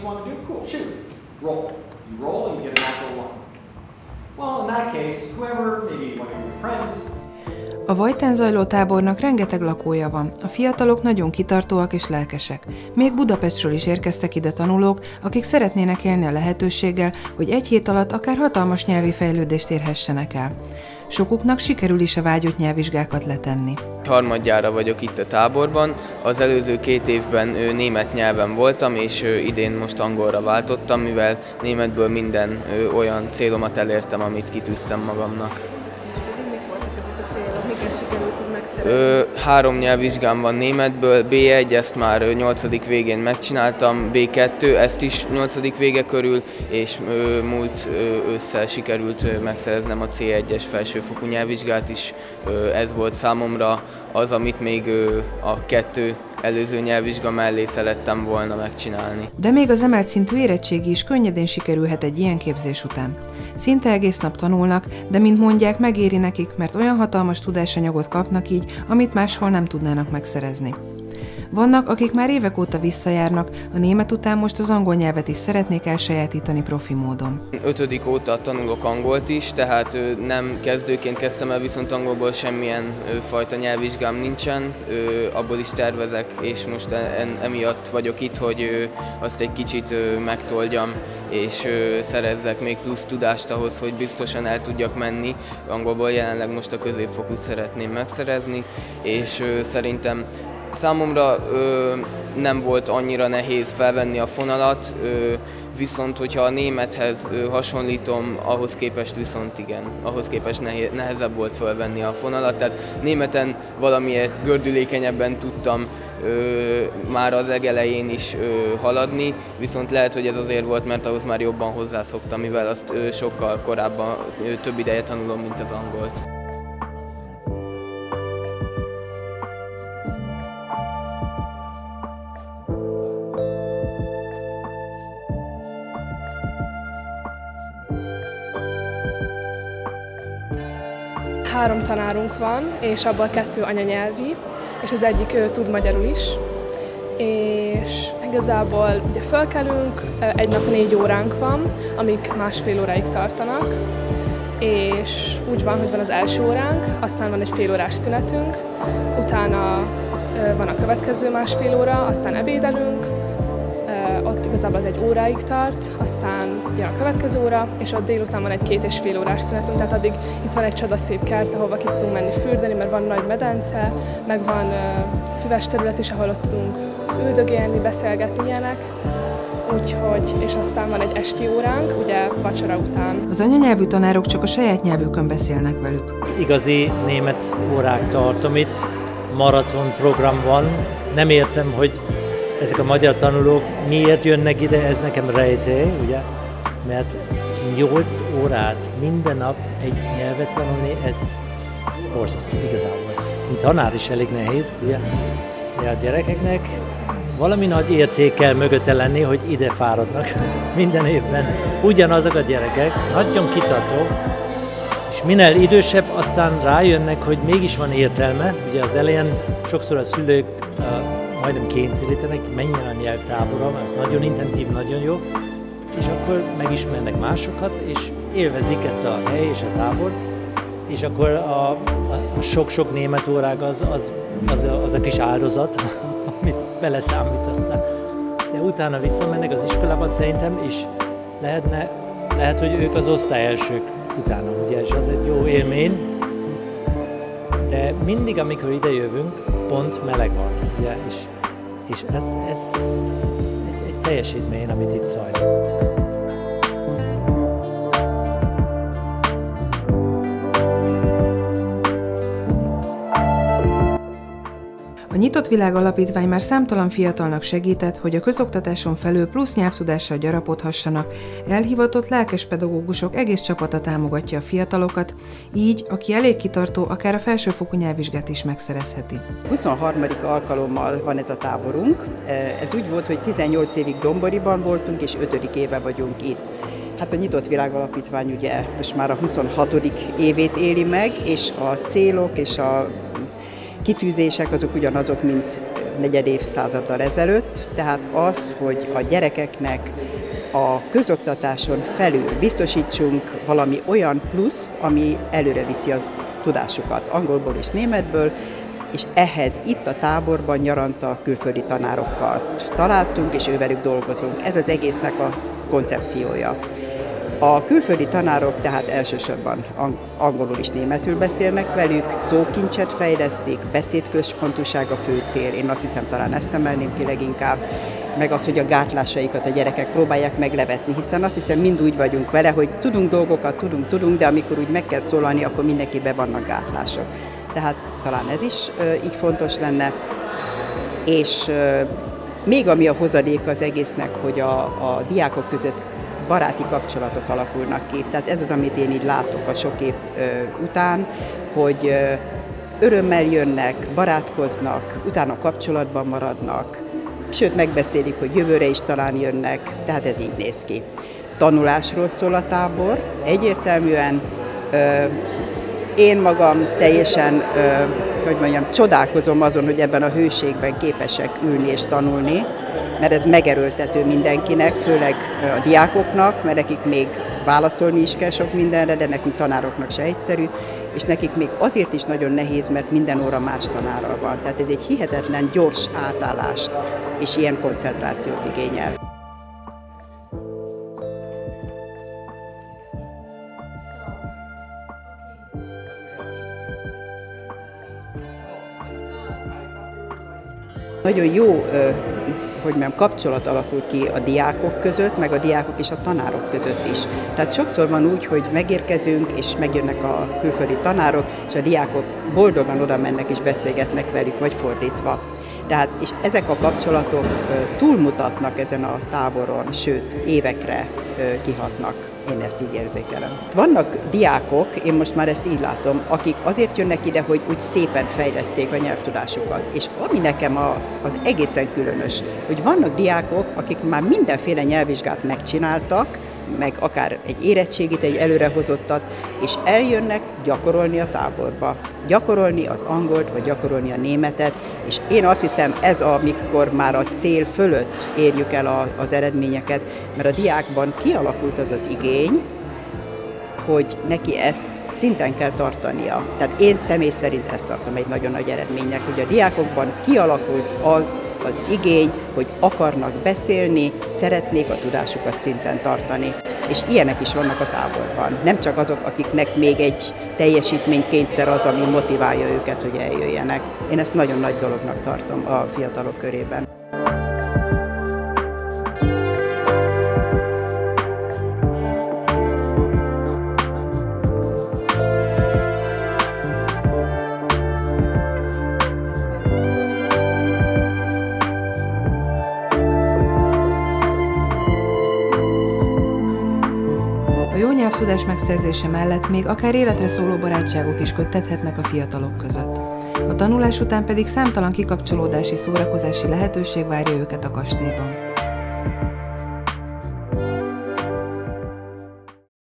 you want to do? Cool, shoot. Roll. You roll and you get a natural one. Well, in that case, whoever, maybe one of your friends, A Vajtán zajló tábornak rengeteg lakója van, a fiatalok nagyon kitartóak és lelkesek. Még Budapestről is érkeztek ide tanulók, akik szeretnének élni a lehetőséggel, hogy egy hét alatt akár hatalmas nyelvi fejlődést érhessenek el. Sokuknak sikerül is a vágyott nyelvvizsgákat letenni. Harmadjára vagyok itt a táborban. Az előző két évben német nyelven voltam, és idén most angolra váltottam, mivel németből minden olyan célomat elértem, amit kitűztem magamnak. Ö, három nyelvvizsgám van németből, B1, ezt már nyolcadik végén megcsináltam, B2, ezt is nyolcadik vége körül, és ö, múlt ö, ősszel sikerült megszereznem a C1-es felsőfokú nyelvvizsgát is. Ö, ez volt számomra az, amit még ö, a kettő előző nyelvvizsga mellé szerettem volna megcsinálni. De még az emelt szintű érettségi is könnyedén sikerülhet egy ilyen képzés után. Szinte egész nap tanulnak, de mint mondják, megéri nekik, mert olyan hatalmas tudásanyagot kapnak így, amit máshol nem tudnának megszerezni. Vannak, akik már évek óta visszajárnak, a német után most az angol nyelvet is szeretnék elsajátítani profi módon. Ötödik óta tanulok angolt is, tehát nem kezdőként kezdtem el, viszont angolból semmilyen fajta nyelvvizsgám nincsen, abból is tervezek, és most e- emiatt vagyok itt, hogy azt egy kicsit megtoldjam, és szerezzek még plusz tudást ahhoz, hogy biztosan el tudjak menni. Angolból jelenleg most a középfokút szeretném megszerezni, és szerintem Számomra ö, nem volt annyira nehéz felvenni a fonalat, ö, viszont hogyha a némethez ö, hasonlítom, ahhoz képest viszont igen, ahhoz képest nehe- nehezebb volt felvenni a fonalat. Tehát németen valamiért gördülékenyebben tudtam ö, már a legelején is ö, haladni, viszont lehet, hogy ez azért volt, mert ahhoz már jobban hozzászoktam, mivel azt ö, sokkal korábban, ö, több ideje tanulom, mint az angolt. Három tanárunk van, és abból kettő anyanyelvi, és az egyik tud magyarul is. És igazából ugye fölkelünk, egy nap négy óránk van, amik másfél óráig tartanak, és úgy van, hogy van az első óránk, aztán van egy fél órás szünetünk, utána van a következő másfél óra, aztán ebédelünk, ott igazából az egy óráig tart, aztán jön a következő óra, és ott délután van egy két és fél órás szünetünk, tehát addig itt van egy csodaszép kert, ahova ki tudunk menni fürdeni, mert van nagy medence, meg van füves terület is, ahol ott tudunk üldögélni, beszélgetni ilyenek. Úgyhogy, és aztán van egy esti óránk, ugye vacsora után. Az anyanyelvű tanárok csak a saját nyelvükön beszélnek velük. igazi német órák tartom itt, maraton program van. Nem értem, hogy ezek a magyar tanulók miért jönnek ide, ez nekem rejtély, ugye? Mert 8 órát minden nap egy nyelvet tanulni, ez, ez borzasztó igazából. Mint tanár is elég nehéz, ugye? De a gyerekeknek valami nagy érték kell mögötte lenni, hogy ide fáradnak minden évben. Ugyanazok a gyerekek, nagyon kitartó, és minél idősebb, aztán rájönnek, hogy mégis van értelme. Ugye az elején sokszor a szülők majdnem kényszerítenek, menjen a nyelvtáborra, mert nagyon intenzív, nagyon jó, és akkor megismernek másokat, és élvezik ezt a hely és a tábor, és akkor a, a, sok-sok német órák az, az, az, a, az a kis áldozat, amit beleszámít aztán. De utána visszamennek az iskolába szerintem, és lehetne, lehet, hogy ők az osztály elsők utána, ugye, és az egy jó élmény. De mindig, amikor ide jövünk, pont meleg van, ugye, és, és ez, ez egy, egy teljesítmény, amit itt zajlik. Nyitott Világ Alapítvány már számtalan fiatalnak segített, hogy a közoktatáson felül plusz nyelvtudással gyarapodhassanak. Elhivatott lelkes pedagógusok egész csapata támogatja a fiatalokat, így, aki elég kitartó, akár a felsőfokú nyelvvizsgát is megszerezheti. 23. alkalommal van ez a táborunk. Ez úgy volt, hogy 18 évig Domboriban voltunk, és 5. éve vagyunk itt. Hát a Nyitott Világ Alapítvány ugye most már a 26. évét éli meg, és a célok és a kitűzések azok ugyanazok, mint negyed évszázaddal ezelőtt, tehát az, hogy a gyerekeknek a közoktatáson felül biztosítsunk valami olyan pluszt, ami előre viszi a tudásukat angolból és németből, és ehhez itt a táborban nyaranta külföldi tanárokkal találtunk, és ővelük dolgozunk. Ez az egésznek a koncepciója. A külföldi tanárok tehát elsősorban angolul és németül beszélnek velük, szókincset fejlesztik, beszédközpontúság a fő cél, én azt hiszem talán ezt emelném ki leginkább, meg az, hogy a gátlásaikat a gyerekek próbálják meglevetni, hiszen azt hiszem mind úgy vagyunk vele, hogy tudunk dolgokat, tudunk, tudunk, de amikor úgy meg kell szólalni, akkor mindenkiben vannak gátlások. Tehát talán ez is így fontos lenne. És még ami a hozadék az egésznek, hogy a, a diákok között baráti kapcsolatok alakulnak ki. Tehát ez az, amit én így látok a sok év után, hogy örömmel jönnek, barátkoznak, utána kapcsolatban maradnak, sőt megbeszélik, hogy jövőre is talán jönnek, tehát ez így néz ki. Tanulásról szól a tábor, egyértelműen én magam teljesen, hogy mondjam, csodálkozom azon, hogy ebben a hőségben képesek ülni és tanulni, mert ez megerőltető mindenkinek, főleg a diákoknak, mert nekik még válaszolni is kell sok mindenre, de nekünk tanároknak se egyszerű, és nekik még azért is nagyon nehéz, mert minden óra más tanárral van. Tehát ez egy hihetetlen gyors átállást és ilyen koncentrációt igényel. Nagyon jó hogy mondjam, kapcsolat alakul ki a diákok között, meg a diákok és a tanárok között is. Tehát sokszor van úgy, hogy megérkezünk, és megjönnek a külföldi tanárok, és a diákok boldogan oda mennek és beszélgetnek velük, vagy fordítva. Tehát, és ezek a kapcsolatok túlmutatnak ezen a táboron, sőt, évekre kihatnak. Én ezt így érzékelem. Vannak diákok, én most már ezt így látom, akik azért jönnek ide, hogy úgy szépen fejleszék a nyelvtudásukat. És ami nekem a, az egészen különös, hogy vannak diákok, akik már mindenféle nyelvvizsgát megcsináltak, meg akár egy érettségit, egy előrehozottat, és eljönnek gyakorolni a táborba. Gyakorolni az angolt, vagy gyakorolni a németet, és én azt hiszem ez, amikor már a cél fölött érjük el a, az eredményeket, mert a diákban kialakult az az igény, hogy neki ezt szinten kell tartania. Tehát én személy szerint ezt tartom egy nagyon nagy eredménynek, hogy a diákokban kialakult az az igény, hogy akarnak beszélni, szeretnék a tudásukat szinten tartani. És ilyenek is vannak a táborban. Nem csak azok, akiknek még egy teljesítménykényszer az, ami motiválja őket, hogy eljöjjenek. Én ezt nagyon nagy dolognak tartom a fiatalok körében. Nyelvtudás megszerzése mellett még akár életre szóló barátságok is köttethetnek a fiatalok között. A tanulás után pedig számtalan kikapcsolódási, szórakozási lehetőség várja őket a kastélyban.